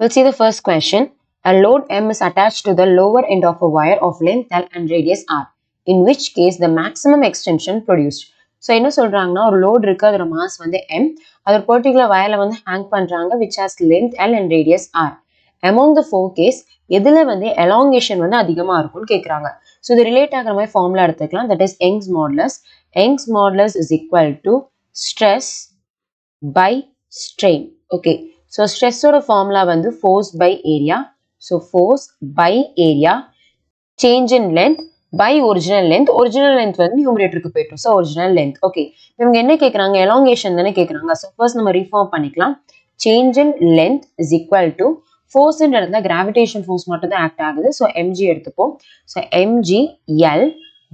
We'll see the first question. A load M is attached to the lower end of a wire of length L and radius R, in which case the maximum extension produced. So என்ன சொல்கிறாங்கன்னா ஒரு load இருக்குது அதோட mass வந்து M அது ஒரு particular வயர்ல வந்து hang பண்ணுறாங்க which has length L and radius R among the four case எதில் வந்து எலாங்கேஷன் வந்து அதிகமாக இருக்கும்னு கேட்குறாங்க ஸோ இது ரிலேட் ஆகிற மாதிரி ஃபார்முலா எடுத்துக்கலாம். That is Young's modulus Young's modulus is equal to stress by strain okay so ஸ்ட்ரெஸ்ஸோட formula வந்து force by area so force by area change in length by original length original length வந்து நியூமரேட்டருக்கு போயிட்டோம் so original length okay இவங்க என்ன கேட்குறாங்க elongation தானே கேட்குறாங்க so first நம்ம ரீஃபார்ம் பண்ணிக்கலாம். Change in length is equal to ஃபோர்ஸ்ன்ற இடத்துல கிராவிடேஷன் ஃபோர்ஸ் மட்டும் தான் ஆக்ட் ஆகுது. ஸோ எம்ஜி எடுத்துப்போம். So MG L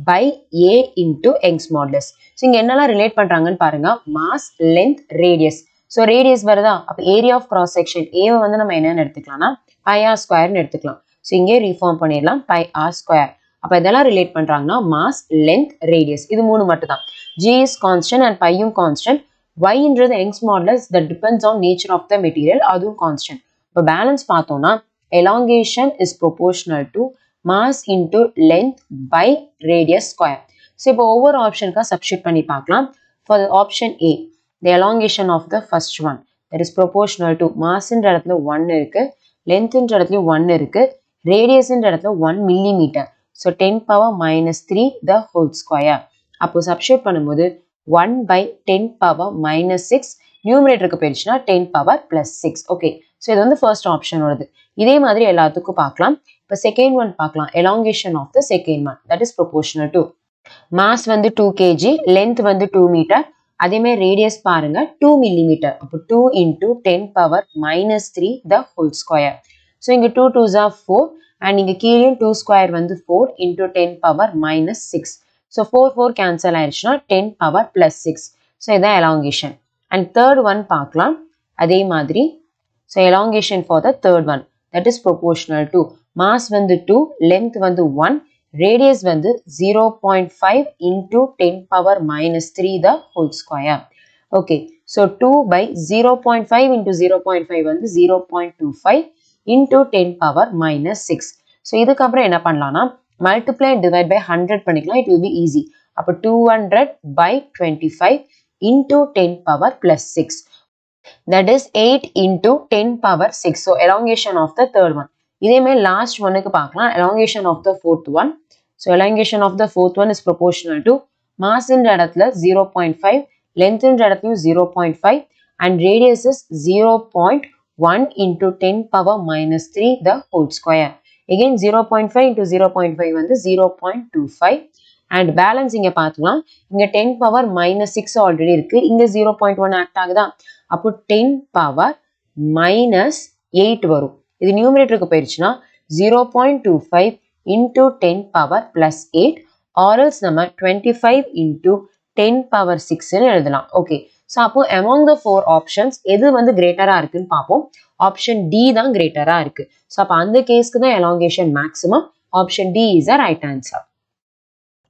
by A into Young's modulus so இங்கே என்னெல்லாம் ரிலேட் பண்ணுறாங்கன்னு பாருங்க. Mass length radius so radius வருதா? அப்போ ஏரியா ஆஃப் கிராஸ் செக்ஷன் ஏவை வந்து நம்ம என்னென்னு எடுத்துக்கலாம்னா பை ஆர் ஸ்கொயர்னு எடுத்துக்கலாம். ஸோ இங்கே ரீஃபார்ம் பண்ணிடலாம். பை ஆர் ஸ்கொயர் அப்போ இதெல்லாம் ரிலேட் பண்ணுறாங்கன்னா மாஸ் லென்த் ரேடியஸ் இது மூணு மட்டும் தான் ஜி இஸ் கான்ஸ்டன்ட் அண்ட் பையும் constant ஒய்ன்றது Young's modulus the depends on nature of the material அதுவும் கான்ஸ்டன்ட் இப்போ பேலன்ஸ் பார்த்தோம்னா elongation is proportional to mass into length by radius square so இப்போ ஒவ்வொரு ஆப்ஷனுக்காக சப்ஸ்டியூட் பண்ணி பார்க்கலாம். For option A the elongation of the first one that is proportional to மாஸ்ன்ற இடத்துல one இருக்குது லென்த்துன்ற இடத்துலையும் ஒன் இருக்கு ரேடியஸ்ன்ற இடத்துல one millimetre so ten power minus three the whole square அப்போ சப்ஸ்டியூட் பண்ணும்போது one by ten power minus six நியூமரேட்டருக்கு போயிடுச்சுன்னா ten power plus six okay so இது வந்து ஃபர்ஸ்ட் ஆப்ஷனோடது இதே மாதிரி எல்லாத்துக்கும் பார்க்கலாம். இப்போ செகண்ட் ஒன் பார்க்கலாம். Elongation of the second one that is proportional to mass வந்து டூ கேஜி லென்த் வந்து டூ மீட்டர் அதேமாதிரி ரேடியஸ் பாருங்க டூ மில்லிமீட்டர் அப்போ two into ten power minus three the whole square so இங்கே டூ டூ ஜா four and இங்கே கீழே two square வந்து four into ten power minus six so four four cancel ஆயிடுச்சுன்னா ten power plus six so இதான் elongation and third one பார்க்கலாம். அதே மாதிரி. So elongation for the third one that is proportional to mass வந்து two length வந்து one radius வந்து zero point five into ten power minus three the whole square okay so two by zero point five into zero point five வந்து zero point two five into ten power minus six so இதுக்கப்புறம் என்ன பண்ணலாம்னா multiply divide by hundred பண்ணிக்கலாம். It will be easy அப்போ two hundred by twenty five into ten power plus six that is eight into ten power six so elongation of the third one இதேமாதிரி last ஒன்னுக்கு பார்க்கலாம். Elongation of the fourth one so elongation of the fourth one is proportional to மாஸ்ன்ற இடத்துல zero point five லென்த்ன்ற இடத்துலையும் zero point five and radius is zero point one into ten power minus three the whole square again zero point five into zero point five வந்து zero point two five and balance இங்கே பார்த்துக்கலாம் இங்கே ten power minus six already இருக்கு. இங்கே zero point one act ஆகுதா? அப்போ ten power minus eight வரும். இது நியூமரேட்டருக்கு போயிடுச்சுன்னா zero point two five into ten power plus eight or else நம்ம twenty five into ten power சிக்ஸ்ன்னு எழுதலாம். ஓகே ஸோ அப்போ அமாங் த ஃபோர் ஆப்ஷன்ஸ் எது வந்து கிரேட்டராக இருக்குன்னு பார்ப்போம். ஆப்ஷன் டி தான் கிரேட்டராக இருக்கு. ஸோ அப்போ அந்த கேஸ்க்கு தான் elongation maximum option D is a right answer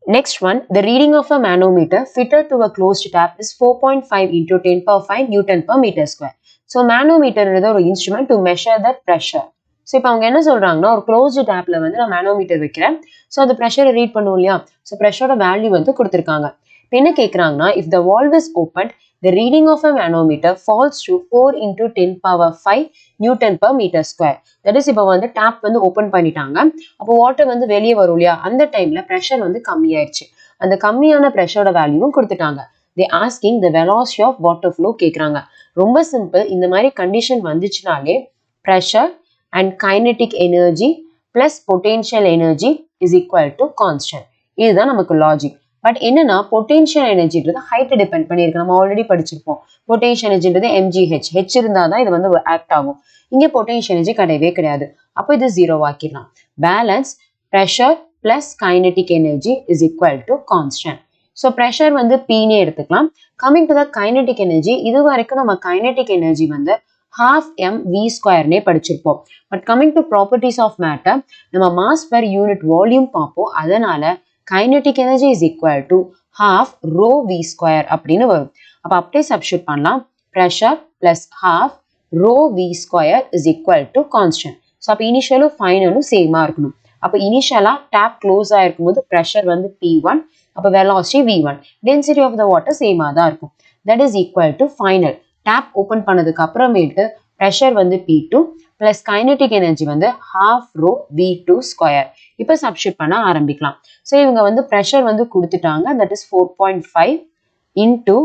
Next one, the reading of a manometer fitted closed a closed tap is 4.5 into 10 power 5 Newton per metre square so மேனோமீட்டர்ன்றது ஒரு instrument to measure the pressure so இப்போ அவங்க என்ன சொல்கிறாங்கன்னா ஒரு closed டேப்ல வந்து நான் manometer வைக்கிறேன். So அந்த ப்ரெஷரை ரீட் பண்ணுவோம் இல்லையா? ஸோ ப்ரெஷரோட வேல்யூ வந்து கொடுத்துருக்காங்க. இப்போ என்ன கேட்குறாங்கன்னா if the valve is open the reading of a manometer falls to four into ten power five newton per metre square that is இப்போ வந்து டேப் வந்து ஓப்பன் பண்ணிட்டாங்க. அப்போ வாட்டர் வந்து வெளியே வரும் இல்லையா? அந்த டைமில் ப்ரெஷர் வந்து கம்மியாயிருச்சு. அந்த கம்மியான ப்ரெஷரோட வேல்யூவும் கொடுத்துட்டாங்க. They asking the velocity of water flow கேட்குறாங்க ரொம்ப சிம்பிள் இந்த மாதிரி condition வந்துச்சுனாலே pressure and kinetic energy plus potential energy is equal to constant. இதுதான் நமக்கு லாஜிக் பட் என்னன்னா பொட்டென்ஷியல் எனர்ஜின்றது ஹைட்டை டிபெண்ட் பண்ணியிருக்கு. நம்ம ஆல்ரெடி படிச்சிருப்போம். பொட்டென்ஷியல் எனர்ஜின்றது எம்ஜிஹெச் ஹெச் இருந்தால் தான் இது வந்து ஆக்ட் ஆகும். இங்கே பொட்டென்ஷியல் எனர்ஜி கிடையவே கிடையாது. அப்போ இது zero ஆக்கிடலாம் balance pressure plus kinetic energy is equal to constant so pressure வந்து பீனே எடுத்துக்கலாம். Coming to the kinetic energy இது வரைக்கும் நம்ம கைனட்டிக் எனர்ஜி வந்து ஹாஃப் எம் வி ஸ்கொயர்னே படிச்சிருப்போம். But coming to properties of matter நம்ம மாஸ் per யூனிட் வால்யூம் பார்ப்போம். அதனால kinetic energy is equal to half rho V square அப்படின்னு வரும். அப்போ அப்படியே சப்ஸ்டியூட் பண்ணலாம். Pressure plus half rho V square is equal to constant so அப்போ இனிஷியலும் ஃபைனலும் சேமாக இருக்கணும். அப்போ இனிஷியலாக டேப் க்ளோஸ் ஆகிருக்கும் போது ப்ரெஷர் வந்து பி ஒன் அப்போ velocity V one density of the water சேமாக தான் இருக்கும். That is equal to final tap open பண்ணதுக்கு அப்புறமேட்டு ப்ரெஷர் வந்து P two plus kinetic energy வந்து half rho V two square இப்போ சப்ஸ்டியூட் பண்ண ஆரம்பிக்கலாம். ஸோ இவங்க வந்து ப்ரெஷர் வந்து கொடுத்துட்டாங்க. That is four point five into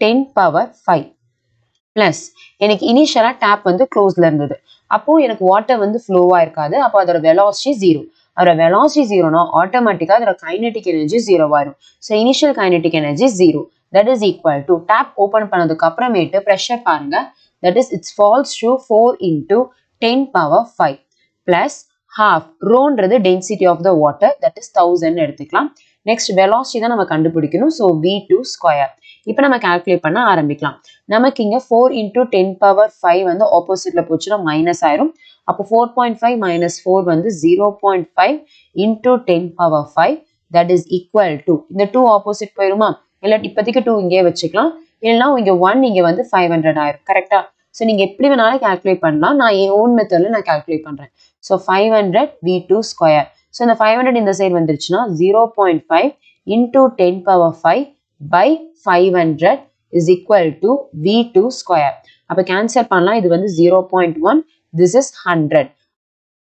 ten power five plus எனக்கு இனிஷியலாக டேப் வந்து க்ளோஸில் இருந்தது. அப்போது எனக்கு வாட்டர் வந்து ஃப்ளோவாக இருக்காது. அப்போ அதோட வெலாசிட்டி ஜீரோ அதோட வெலாசிட்டி ஜீரோனா ஆட்டோமேட்டிக்காக அதோட kinetic energy ஜீரோவாயிரும் so initial kinetic energy zero that is equal to tap open பண்ணதுக்கு அப்புறமேட்டு ப்ரெஷர் பாருங்க. That is it's falls to four into ten power five plus half ரோன்றது density of the water that is thousand எடுத்துக்கலாம். Next velocity தான் நம்ம கண்டுபிடிக்கணும். So we two square இப்போ நம்ம calculate பண்ண ஆரம்பிக்கலாம். நமக்கு இங்கே four into ten power five வந்து ஆப்போசிட்டில் போச்சுன்னா மைனஸ் ஆயிரும். அப்போ four point five minus four வந்து zero point five into ten power five that is equal to இந்த டூ ஆப்போசிட் போயிருமா? இல்லை இப்போதைக்கு டூ இங்கே வச்சுக்கலாம். இல்லைன்னா இங்கே ஒன் இங்கே வந்து ஃபைவ் ஹண்ட்ரட் ஆயிரும். கரெக்டாக ஸோ நீங்கள் எப்படி வேணாலும் கால்குலேட் பண்ணலாம். நான் என் ஓன் மெத்தடில் நான் கால்குலேட் பண்ணுறேன் so five hundred V two square so இந்த ஃபைவ் ஹண்ட்ரட் இந்த சைடு வந்துருச்சுன்னா zero point five into ten power five by five hundred is equal to V two square அப்போ கேன்சல் பண்ணலாம். இது வந்து zero point one this is hundred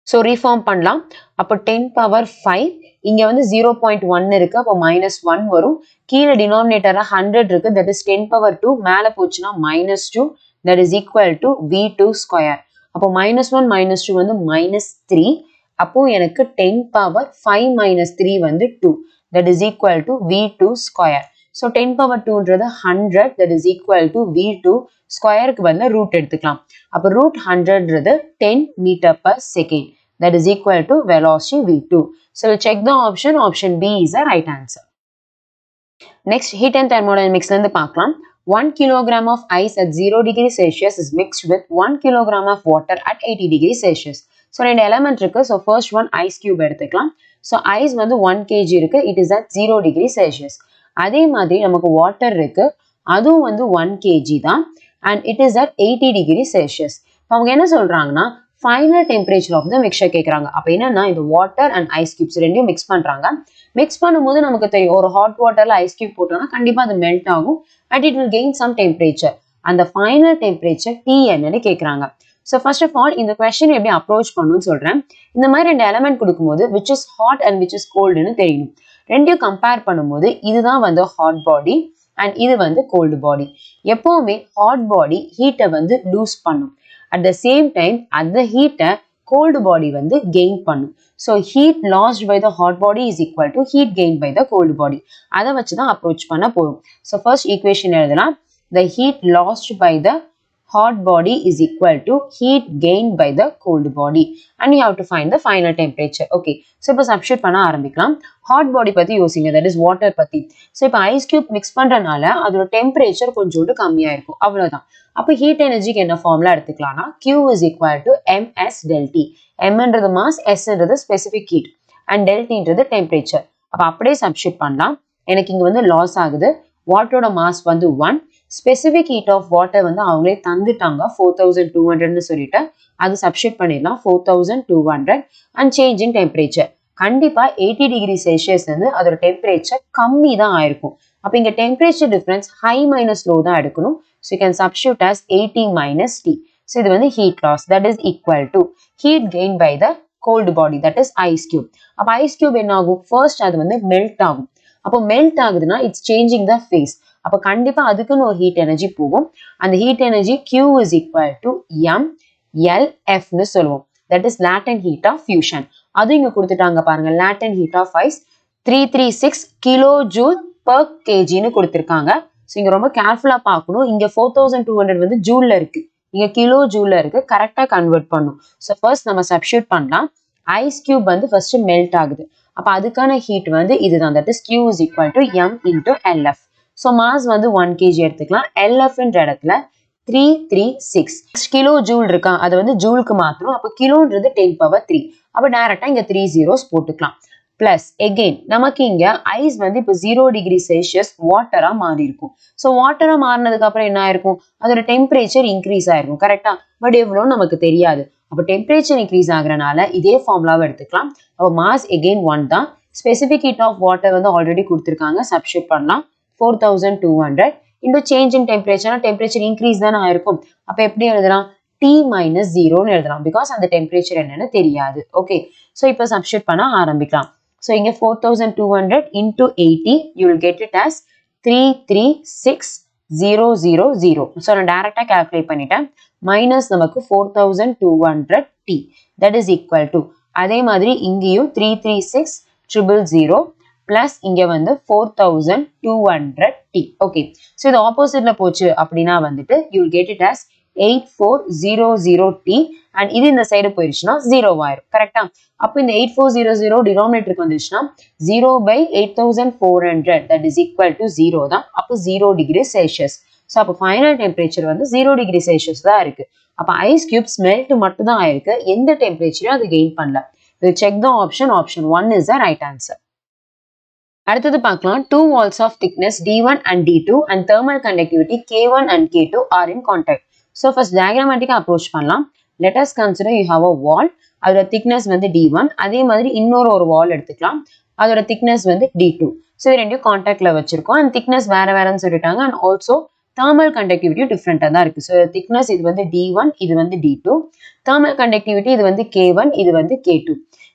so reform பண்ணலாம். அப்போ ten power five இங்கே வந்து ஜீரோ பாயிண்ட் ஒன் இருக்குது அப்போ மைனஸ் ஒன் வரும். கீழே டினாமினேட்டரில் ஹண்ட்ரட் இருக்குது that is ten power two மேலே போச்சுன்னா minus two that is equal to v two square அப்போ மைனஸ் ஒன் மைனஸ் டூ வந்து மைனஸ் த்ரீ அப்போ எனக்கு ten power five minus three வந்து two that is equal to v two square so ten power டூன்றது hundred that is equal to V two ஸ்கொயருக்கு வந்து root எடுத்துக்கலாம் அப்போ root ஹண்ட்ரட்ன்றது ten meter per second that is equal to velocity V two so check the option option B is a right answer next heat and தெர்மோடைனமிக்ஸ்லேருந்து பார்க்கலாம் one kilogram of ice at zero degree Celsius is mixed with one kilogram of water at eighty degree Celsius so ரெண்டு element இருக்கு so first one ice cube எடுத்துக்கலாம் so ice வந்து one KG இருக்கு it is at zero degree Celsius அதே மாதிரி நமக்கு water இருக்கு. அதுவும் வந்து ஒன் கேஜி தான். And it is at eighty degree Celsius அவங்க என்ன சொல்றாங்கன்னா final temperature of the mixture கேட்குறாங்க அப்போ என்னன்னா இந்த வாட்டர் அண்ட் ஐஸ் கியூப்ஸ் ரெண்டையும் மிக்ஸ் பண்ணுறாங்க மிக்ஸ் பண்ணும்போது நமக்கு தெரியும் ஒரு ஹாட் வாட்டரில் ஐஸ் கியூப் போட்டோம்னா கண்டிப்பாக அது மெல்ட் ஆகும். And it will gain some temperature அந்த ஃபைனல் டெம்பரேச்சர் டி என்னன்னு கேட்குறாங்க ஸோ ஃபர்ஸ்ட் ஆஃப் ஆல் இந்த கொஸ்டின் எப்படி அப்ரோச் பண்ணணும்னு சொல்கிறேன் இந்த மாதிரி ரெண்டு எலமெண்ட் கொடுக்கும்போது which is hot and which is கோல்டுன்னு தெரியணும் ரெண்டையும் கம்பேர் பண்ணும்போது இதுதான் வந்து ஹாட் பாடி அண்ட் இது வந்து கோல்டு பாடி எப்போவுமே ஹாட் பாடி ஹீட்டை வந்து லூஸ் பண்ணும். அட் த சேம் டைம் அந்த ஹீட்டை கோல்டு பாடி வந்து கெயின் பண்ணும். So heat lost by the hot body is equal to heat gain by the cold body அதை வச்சு தான் அப்ரோச் பண்ண போகும் ஸோ ஃபர்ஸ்ட் ஈக்குவேஷன் எழுதலாம் the heat lost by the hot body is equal to heat gained by the cold body and you have to find the final temperature okay so இப்போ substitute பண்ண ஆரம்பிக்கலாம் hot body பத்தி யோசிங்க that is water பத்தி so இப்போ ice cube mix பண்றனால அதோட temperature கொஞ்சோண்டு கம்மியா இருக்கும் அவ்வளவுதான் அப்போ heat energy என்ன ஃபார்முலா எடுத்துக்கலாம்னா Q is equal to ms del T mன்றது mass Sன்றது specific heat and del Tன்றது temperature அப்போ அப்படியே substitute பண்ணலாம் எனக்கு இங்க வந்து லாஸ் ஆகுது வாட்டரோட மாஸ் வந்து one specific heat of water வந்து அவங்களே தந்துட்டாங்க. ஃபோர் தௌசண்ட் டூ ஹண்ட்ரட்னு சொல்லிட்டு. அது சப்ஸ்டியூட் பண்ணிடலாம். Four thousand two hundred and change in temperature கண்டிப்பாக எயிட்டி டிகிரி செல்சியஸ் வந்து அதோட டெம்பரேச்சர் கம்மி தான் ஆயிருக்கும். அப்போ இங்கே temperature difference high minus low தான் எடுக்கணும். So you can substitute as eighty minus T so இது வந்து heat loss that is equal to heat gain by the cold body that is ice cube அப்போ ஐஸ் கியூப் என்ன ஆகும் first அது வந்து melt ஆகும். அப்போ மெல்ட் ஆகுதுன்னா இட்ஸ் சேஞ்சிங் த ஃபேஸ் அப்போ கண்டிப்பாக அதுக்குன்னு ஒரு ஹீட் எனர்ஜி போகும். அந்த heat energy Q is equal to M L எஃப்னு சொல்லுவோம். That is latent heat of fusion அது இங்கே கொடுத்துட்டாங்க பாருங்க latent heat of ice three three six kilo joule per கேஜின்னு கொடுத்துருக்காங்க. ஸோ இங்கே ரொம்ப கேர்ஃபுல்லாக பார்க்கணும். இங்கே ஃபோர் தௌசண்ட் டூ ஹண்ட்ரட் வந்து ஜூலில் இருக்கு. இங்கே கிலோ ஜூலில் இருக்கு கரெக்டாக கன்வெர்ட் பண்ணும். ஸோ ஃபர்ஸ்ட் நம்ம சப்ஸ்டியூட் பண்ணலாம். ஐஸ் கியூப் வந்து ஃபர்ஸ்ட் மெல்ட் ஆகுது. அப்போ அதுக்கான ஹீட் வந்து இதுதான். That is Q is equal to M into LF so mass வந்து ஒன் கேஜி எடுத்துக்கலாம். எல்எஃப்ன்ற இடத்துல three three six kilo joule இருக்கா? அதை வந்து ஜூலுக்கு மாற்றணும் அப்போ கிலோன்றது டென் பவர் த்ரீ அப்போ டேரெக்டாக இங்கே த்ரீ ஜீரோஸ் போட்டுக்கலாம். பிளஸ் எகெயின் நமக்கு இங்கே ஐஸ் வந்து இப்போ ஜீரோ டிகிரி செல்சியஸ் வாட்டராக மாறி இருக்கும். ஸோ வாட்டராக மாறினதுக்கு அப்புறம் என்ன ஆயிருக்கும்? அதோட டெம்பரேச்சர் இன்க்ரீஸ் ஆயிருக்கும். கரெக்டாக பட் எவ்வளோன்னு நமக்கு தெரியாது. அப்போ டெம்பரேச்சர் இன்க்ரீஸ் ஆகுறனால இதே ஃபார்முலாவை எடுத்துக்கலாம். அப்போ மாஸ் எகெயின் ஒன் தான். ஸ்பெசிஃபிக் ஹீட் ஆஃப் வாட்டர் வந்து ஆல்ரெடி கொடுத்துருக்காங்க. சப்ஷிப் பண்ணலாம். Four thousand two hundred into change in டெம்பரேச்சர்னா temperature increase தானே ஆயிருக்கும். அப்போ எப்படி எழுதலாம்? டி மைனஸ் ஜீரோன்னு எழுதலாம். பிகாஸ் அந்த டெம்பரேச்சர் என்னன்னு தெரியாது. ஓகே ஸோ இப்போ சப்ஸ்டியூட் பண்ண ஆரம்பிக்கலாம். ஸோ இங்கே four thousand two hundred into eighty you will get it as three three six zero zero zero so நான் டேரெக்டாக கேல்குலேட் பண்ணிட்டேன். மைனஸ் நமக்கு four thousand two hundred T that is equal to அதே மாதிரி இங்கேயும் three three six triple zero plus இங்கே வந்து four thousand two hundred T okay so இது ஆப்போசிட்ல போச்சு அப்படின்னா வந்துட்டு you get it as eight four zero zero T and இது இந்த சைடு போயிடுச்சுன்னா ஜீரோ ஆயிரும். கரெக்டா அப்போ இந்த எயிட் ஃபோர் ஜீரோ ஜீரோ டினாமினேட்டருக்கு வந்துச்சுன்னா zero by eight thousand four hundred that is equal to zero தான். அப்போ ஜீரோ டிகிரி செல்சியஸ் ஸோ அப்போ ஃபைனல் டெம்பரேச்சர் வந்து ஜீரோ டிகிரி செல்சியஸ் தான் இருக்கு. அப்போ ஐஸ் கியூப்ஸ் மெல்ட் மட்டும் தான் ஆயிருக்கு எந்த டெம்பரேச்சரையும் அது கெயின் பண்ணல. இது check the option option one is the right answer அடுத்தது பார்க்கலாம். Two walls of thickness T one and T two and thermal conductivity K one and K two are in contact so first டயக்ராமேட்டிக்காக approach பண்ணலாம். Let's consider you have a wall அதோட thickness வந்து T one அதே மாதிரி இன்னொரு ஒரு வால் எடுத்துக்கலாம். அதோட thickness வந்து டி டூ ஸோ இது ரெண்டையும் கான்டாக்ட்ல வச்சிருக்கோம். அண்ட் திக்னஸ் வேற வேறன்னு சொல்லிட்டாங்க. அண்ட் ஆல்சோ தேர்மல் கண்டக்டிவிட்டியும் டிஃப்ரெண்ட்டாக தான் இருக்கு. ஸோ திக்னஸ் இது வந்து டி ஒன் இது வந்து டி டூ தேர்மல் கண்டக்டிவிட்டி இது வந்து கே ஒன் இது வந்து கே டூ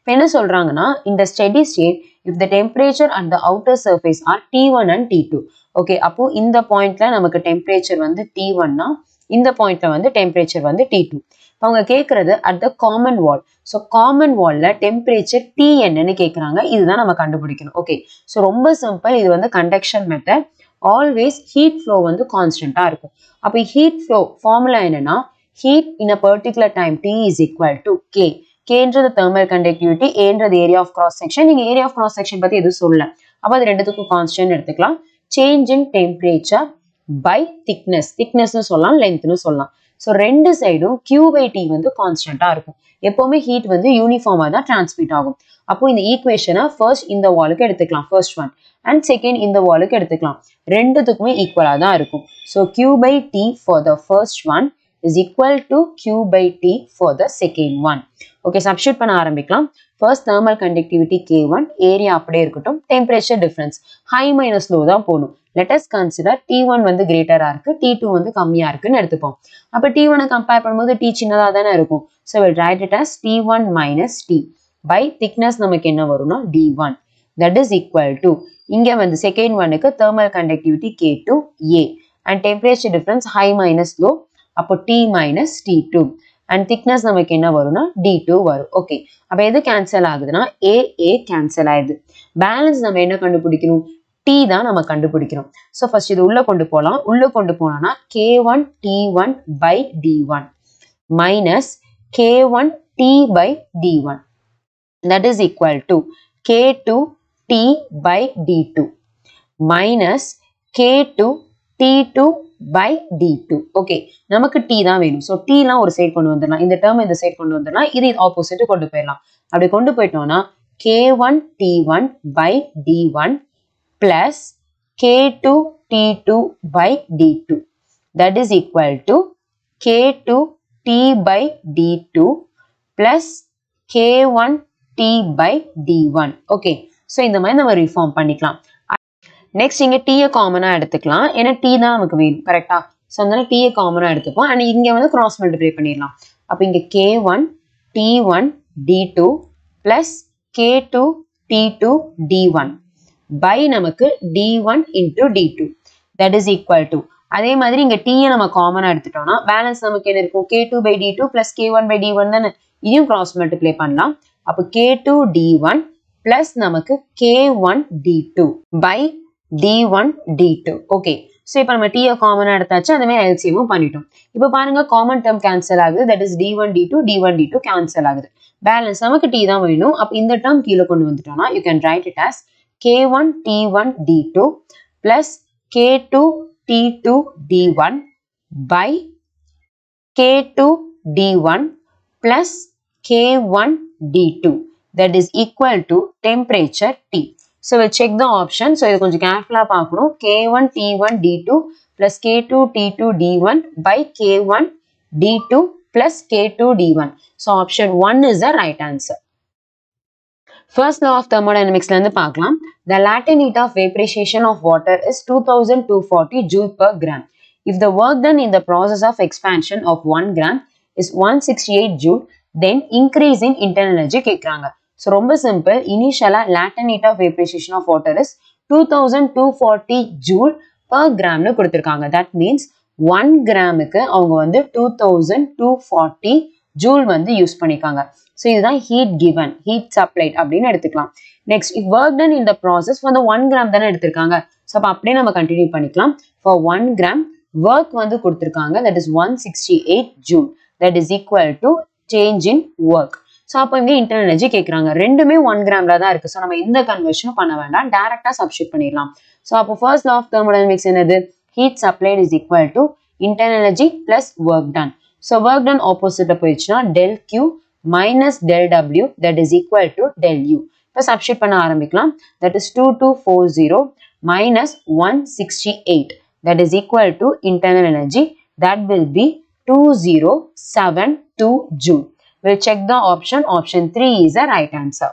என்ன சொல்றாங்கன்னா இந்த steady state if the temperature and the outer surface are T one and T two okay அப்போ இந்த பாயிண்ட்ல நமக்கு டெம்பரேச்சர் வந்து டி ஒன்னா இந்த பாயிண்ட்ல வந்து டெம்பரேச்சர் வந்து டி டூ அவங்க கேட்கறது at the common wall so common வால்ல டெம்பரேச்சர் டி என்னன்னு கேட்குறாங்க இதுதான் நம்ம கண்டுபிடிக்கணும். ஓகே ஸோ ரொம்ப சிம்பிள் இது வந்து conduction method always heat flow வந்து கான்ஸ்டன்ட்டாக இருக்கும். அப்போ ஹீட் ஃப்ளோ ஃபார்முலா என்னன்னா heat in a particular time T is equal to K கேன்றது thermal conductivity ஏன்றது ஏரியா ஆஃப் கிராஸ் செக்ஷன் நீங்க ஏரியா ஆஃப் கிராஸ் செக்ஷன் பத்தி எதுவும் சொல்லல. அப்போ அது ரெண்டுத்துக்கும் கான்ஸ்டன்ட் எடுத்துக்கலாம். Change in temperature by thickness திக்னஸ்னு சொல்லலாம் லென்த்னு சொல்லலாம். ஸோ ரெண்டு சைடும் கியூ பை டி வந்து கான்ஸ்டன்டா இருக்கும். எப்பவுமே ஹீட் வந்து யூனிஃபார்மா தான் டிரான்ஸ்மிட் ஆகும். அப்போ இந்த ஈக்குவேஷனை ஃபர்ஸ்ட் இந்த வாலுக்கு எடுத்துக்கலாம். ஃபர்ஸ்ட் ஒன் அண்ட் செகண்ட் இந்த வாலுக்கு எடுத்துக்கலாம். ரெண்டுத்துக்குமே ஈக்குவலாக தான் இருக்கும். So Q by T for the first one is equal to Q by T for the second one okay substitute பண்ண ஆரம்பிக்கலாம். First thermal conductivity K one area அப்படியே இருக்கட்டும். Temperature difference high minus low தான் போகணும். Let consider T one வந்து greater இருக்கு. T two வந்து கம்மியா இருக்குன்னு எடுத்துப்போம். அப்போ டி ஒனை கம்பேர் பண்ணும்போது டி சின்னதாக தானே இருக்கும். So we'll write it as T one minus T by thickness நமக்கு என்ன வரும்னா T one that is equal இங்க இங்கே வந்து second one thermal thermal K two A and temperature difference high minus low அப்போ T minus T two and thickness நமக்கு என்ன வரும்னா டி டூ வரும். ஓகே அப்போ எது கேன்சல் ஆகுதுன்னா ஏ ஏ கேன்சல் ஆயிடுது. பேலன்ஸ் நம்ம என்ன கண்டுபிடிக்கணும்? டி தான் நம்ம கண்டுபிடிக்கிறோம் ஸோ ஃபர்ஸ்ட் இது உள்ளே கொண்டு போகலாம் உள்ளே கொண்டு போனோம்னா K one T one by T one minus K one T by T one that is equal to K two T by T two minus K two T two by T two okay நமக்கு T தான் வேணும். So டீலாம் ஒரு side கொண்டு வந்துடலாம். இந்த term இந்த side கொண்டு வந்துடலாம். இது ஆப்போசிட் கொண்டு போயிடலாம். அப்படி கொண்டு போயிட்டோம்னா K one T one by T one plus K two T two by T two that is equal to K two T by T two plus K one T by T one okay so இந்த மாதிரி நம்ம reform பண்ணிக்கலாம். Next இங்கே டீயை காமனாக எடுத்துக்கலாம். ஏன்னா tea தான் நமக்கு வேணும் கரெக்டாக ஸோ அதனால டீயை காமனாக எடுத்துப்போம். அண்ட் இங்கே வந்து கிராஸ் மல்டிப்ளை பண்ணிடலாம். அப்போ இங்கே K one T one T two plus K two T two T one by நமக்கு T one into T two that is equal to அதே மாதிரி இங்கே டீயை நம்ம காமனாக எடுத்துட்டோம்னா பேலன்ஸ் நமக்கு என்ன இருக்கும்? K two by T two plus K one by T one தானே? இதையும் கிராஸ் மல்டிப்ளை பண்ணலாம். அப்போ K two T one plus நமக்கு K one T two by T one T two okay so இப்போ நம்ம டீயை காமனாக எடுத்தாச்சு அந்த மாதிரி எல்சியமும் பண்ணிட்டோம். இப்போ பாருங்க காமன் டேர்ம் கேன்சல் ஆகுது. That is T one T two T one T two cancel ஆகுது. பேலன்ஸ் நமக்கு டி தான் வேணும். அப்போ இந்த டேர்ம் கீழே கொண்டு வந்துட்டோம்னா you can write it as K one T one T two plus K two T two T one by K two T one plus K one T two that is equal to temperature T So we'll check the option. So இது கொஞ்சம் கேர்ஃபுல்லாக பார்க்கணும் K1 T1 D2 plus K2 T2 D1 by K1 D2 plus K2 D1. So option 1 is the right answer. First law of thermodynamics இருந்து பார்க்கலாம் the latent heat of vaporization of water is 2240 joule per gram if the work done in the process of expansion of 1 gram is 168 joule then increase in internal energy கேட்குறாங்க so ரொம்ப simple இனிஷியலாக latent heat of vaporisation of water is two thousand two forty joule per கிராம்னு கொடுத்துருக்காங்க. That means one கிராமுக்கு அவங்க வந்து two thousand two forty joule வந்து use பண்ணிக்காங்க so இதுதான் ஹீட் கிவன் ஹீட் சப்ளைட் அப்படின்னு எடுத்துக்கலாம். நெக்ஸ்ட் இஃப் ஒர்க் டன் இந்த ப்ராசஸ் வந்து ஒன் கிராம் தானே எடுத்திருக்காங்க. ஸோ அப்போ அப்படியே நம்ம கண்டினியூ பண்ணிக்கலாம். ஃபார் ஒன் கிராம் ஒர்க் வந்து கொடுத்துருக்காங்க. That is one sixty eight joule that is equal to change in work so அப்போ இங்கே இன்டர்னல் எனர்ஜி கேட்குறாங்க ரெண்டுமே ஒன் கிராம்ல தான் இருக்கு. ஸோ நம்ம எந்த கன்வர்ஷனும் பண்ண வேண்டாம். டேரெக்டாக சப்ஸ்டியூட் பண்ணிடலாம். ஸோ அப்போ ஃபர்ஸ்ட் லா ஆஃப் தெர்மோடைனமிக்ஸ் என்னது? Heat supplied is equal to internal energy plus work done so work done ஆப்போசிட்ல போயிடுச்சுன்னா del Q minus del W that is equal to del U இப்போ சப்ஸ்டியூட் பண்ண ஆரம்பிக்கலாம். That is two two four zero minus one sixty eight that is equal to internal energy that will be two zero seven two joule We'll check the option. Option 3 is the right answer.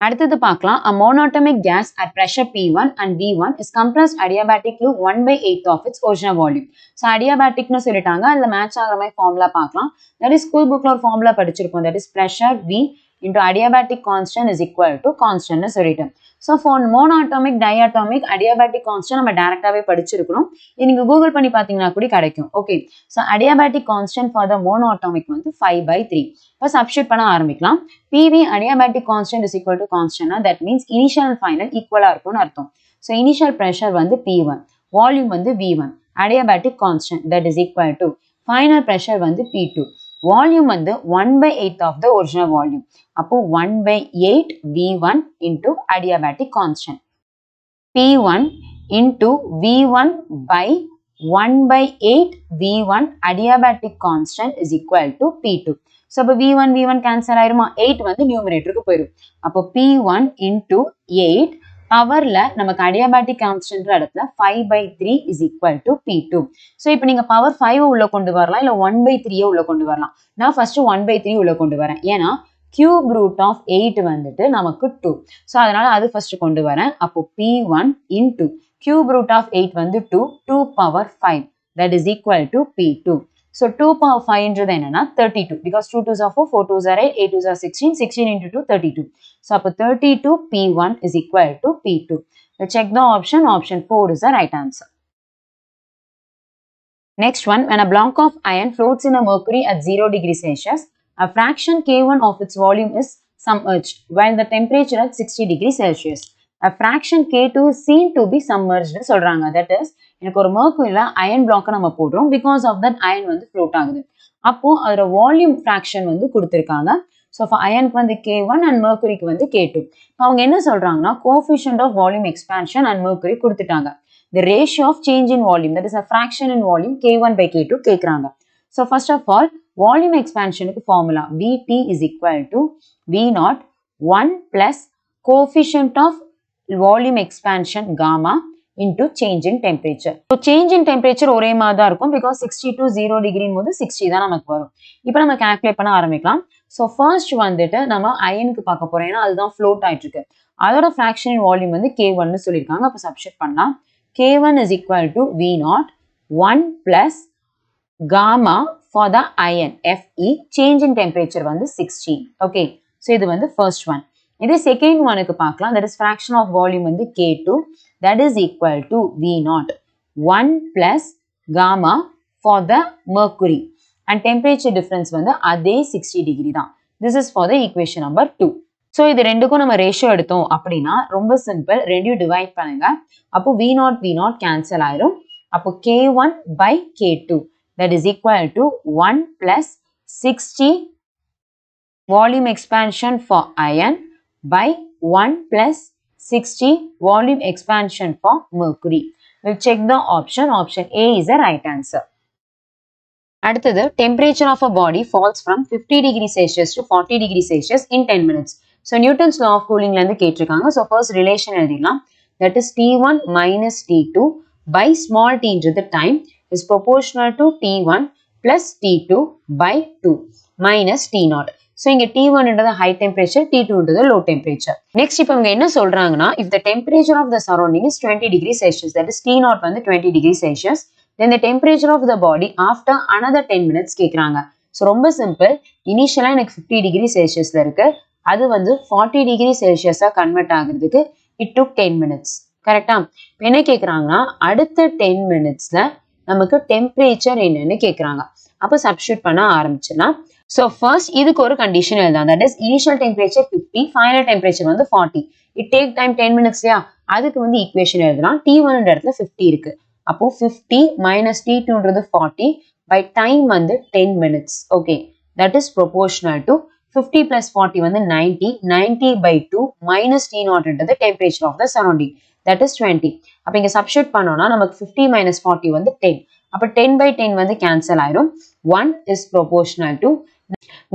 அடுத்தது பார்க்கலாம் a monatomic gas at pressure P1 and V1 is compressed adiabatically 1 by 8th of its original volume. So adiabaticனு சொல்லிட்டாங்க அதில் match ஆகிற மாதிரி formula பார்க்கலாம் that is school புக்கில் ஒரு formula படிச்சிருப்போம் that is pressure V into adiabatic constant is equal to constant சொல்லிட்டேன் so for monoatomic diatomic adiabatic constant நம்ம டேரெக்டாகவே படிச்சிருக்கிறோம். இது நீங்கள் கூகுள் பண்ணி பார்த்தீங்கன்னா கூட கிடைக்கும். Okay so adiabatic constant for the monoatomic வந்து ஃபைவ் பை த்ரீ இப்போ சப்ஸ்டியூட் பண்ண ஆரம்பிக்கலாம். PV adiabatic constant is equal to கான்ஸ்டன்ட்னா that means initial final ஈக்குவலாக இருக்கும்னு அர்த்தம். ஸோ இனிஷியல் ப்ரெஷர் வந்து பி ஒன் வால்யூம் வந்து V one adiabatic constant that is equal to final pressure வந்து பி டூ வால்யூம் வந்து one by eight of the original volume அப்போ one by eight V one into adiabatic constant P one into V one by one by eight V one adiabatic constant is equal to P two so அப்போ V one V one cancel ஆயிருமா? Eight வந்து நியூமரேட்டருக்கு போயிடும் அப்போ P one into eight பவர்ல நமக்கு adiabatic constant இடத்துல five by three is equal to P two so இப்போ நீங்க பவர் ஃபைவ் உள்ள கொண்டு வரலாம் இல்லை ஒன் பை த்ரீயை உள்ள கொண்டு வரலாம். நான் ஃபர்ஸ்ட் ஒன் பை த்ரீ உள்ள கொண்டு வரேன். ஏன்னா கியூப் ரூட் ஆஃப் எயிட் வந்துட்டு நமக்கு டூ ஸோ அதனால அது ஃபர்ஸ்ட் கொண்டு வரேன். அப்போ P one into cube root of eight வந்து two two power five that is equal to P two so two power ஃபைவ்ன்றது என்னன்னா thirty two because two twos are four four twos are eight eight twos are sixteen sixteen into two thirty two so அப்போ thirty two P one is equal to P two check the option option four is the right answer Next one, when a block of iron floats in a mercury at 0 degrees Celsius, a fraction K1 of its volume is submerged, while the temperature at 60 degrees Celsius. A fraction K2 is seen to be submerged சொல்றாங்க that is எனக்கு ஒரு மர்க்குரியில் iron பிளாக்கை நம்ம போடுறோம் because of that iron வந்து float ஆகுது அப்போ அதோட வால்யூம் ஃப்ராக்ஷன் வந்து கொடுத்துருக்காங்க ஸோ அயனுக்கு வந்து கே ஒன் அண்ட் மர்க்குரிக்கு வந்து கே டூ இப்போ அவங்க என்ன சொல்கிறாங்கன்னா coefficient of volume expansion and mercury கொடுத்துட்டாங்க the ratio of change in volume that is a fraction in volume K one by K two கேட்குறாங்க so first of all volume எக்ஸ்பான்ஷனுக்கு formula V T is equal to V nought one plus coefficient of volume expansion gamma into change in temperature so change in temperature ஒரே மாதிரி தான் இருக்கும் because 60 to 0 degree போது 60 தான் நமக்கு வரும் இப்போ நம்ம calculate பண்ண ஆரம்பிக்கலாம் ஸோ ஃபர்ஸ்ட் வந்துட்டு நம்ம அயனுக்கு பார்க்க போறோம் ஏன்னா அதுதான் ஃப்ளோட் ஆயிட்டு இருக்கு அதோட ஃப்ராக்ஷன் இன் வால்யூம் வந்து கே ஒன்னு சொல்லியிருக்காங்க அப்போ சப்ஸ்டிட் பண்ணலாம் K1 is equal to V naught 1 plus gamma for the iron Fe change in temperature வந்து 60 okay so இது வந்து first one இதே second oneக்கு பார்க்கலாம் that is fraction of volume வந்து K2 that is equal to V naught. 1 plus gamma for the mercury. And temperature difference வந்து அதே 60 degree தான். This is for the equation number 2 so இது ரெண்டுக்கும் நம்ம ratio எடுத்தோம் அப்படின்னா ரொம்ப சிம்பிள் ரெண்டையும் டிவைட் பண்ணுங்க. அப்போ V nought V nought cancel ஆயிரும். அப்போ K one by K two that is equal to one plus sixty volume expansion for iron by one plus Sixty volume expansion for mercury. We'll check the option. Option A is the right answer. அடுத்தது temperature of a body falls from fifty degree Celsius to forty degree Celsius in ten minutes so Newton's law of கூலிங்ல இருந்து கேட்டிருக்காங்க so first relation எழுதிடலாம் that is T one minus T two by small டீன்றது time is proportional to T one plus T two by two minus T naught So இங்கே T ஒன்ன்றது high temperature T டூன்றது low temperature next இப்போ இவங்க என்ன சொல்றாங்கன்னா if the temperature of the surrounding is twenty degree Celsius that is T nought வந்து twenty degree Celsius then the temperature of the body after another ten minutes கேட்குறாங்க so ரொம்ப simple இனிஷியலாக எனக்கு fifty degree செல்சியஸில் இருக்கு. அது வந்து forty degree செல்சியஸாக கன்வெர்ட் ஆகுறதுக்கு இட் டுக் டென் மினிட்ஸ் கரெக்டா இப்போ என்ன கேட்குறாங்கன்னா அடுத்த டென் மினிட்ஸில் நமக்கு டெம்பரேச்சர் என்னன்னு கேட்குறாங்க அப்போ சப்ஸ்டியூட் பண்ண ஆரம்பிச்சுன்னா ஸோ ஃபர்ஸ்ட் இதுக்கு ஒரு கண்டிஷன் எழுதலாம். That is initial temperature fifty final temperature வந்து forty it take time ten minutes இல்லையா? அதுக்கு வந்து ஈக்குவேஷன் எழுதலாம். டி ஒன் இடத்துல ஃபிஃப்டி இருக்கு. அப்போ ஃபிஃப்டி மைனஸ் டி டூன்றது ஃபார்ட்டி பை டைம் வந்து ten minutes okay that is proportional to fifty plus forty வந்து ninety ninety by two minus T நாட்ன்றது temperature of the surrounding that is twenty அப்போ இங்கே substitute பண்ணோம்னா நமக்கு fifty minus forty வந்து ten அப்போ ten by ten வந்து cancel ஆயிரும். One is proportional to